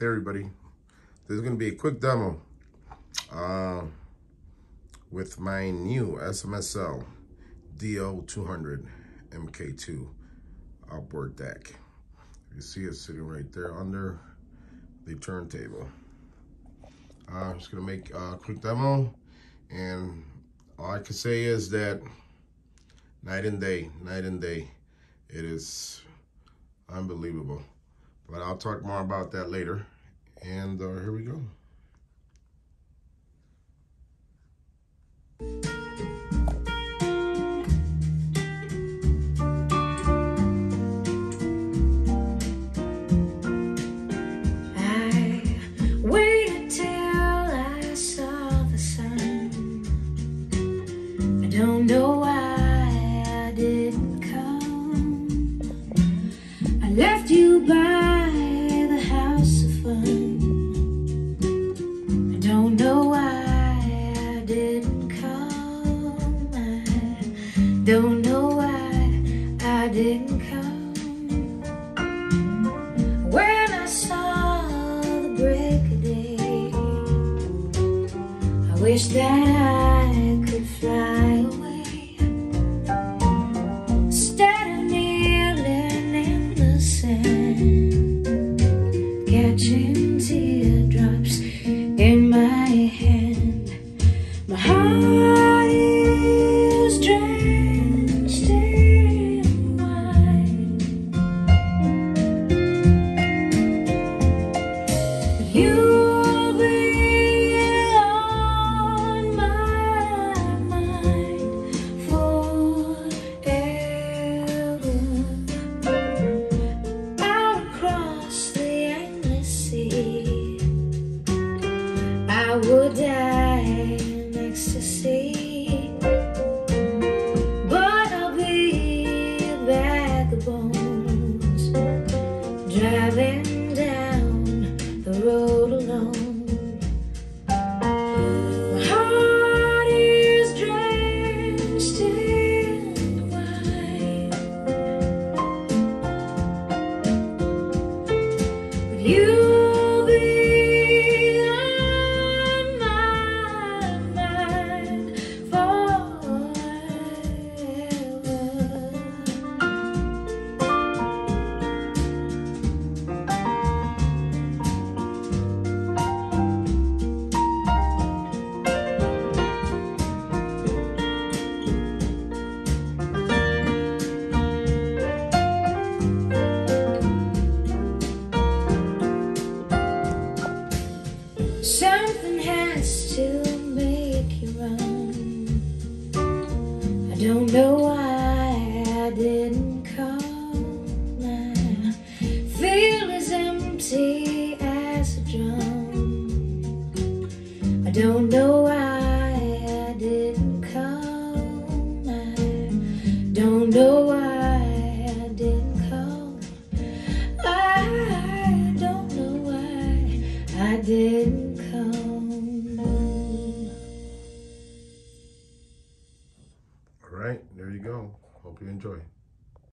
Hey everybody, this is going to be a quick demo uh, with my new SMSL DO200 MK2 outboard DAC. You see it sitting right there under the turntable. Uh, I'm just going to make a quick demo and all I can say is that night and day, night and day, it is unbelievable. But I'll talk more about that later. And uh, here we go. Don't know why I didn't come. When I saw the break of day, I wish that I die in ecstasy, but I'll be bones driving I don't know why I didn't come. I feel as empty as a drum. I don't know why I didn't come. I don't know why I didn't come. I don't know why I didn't enjoy.